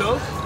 ¿no?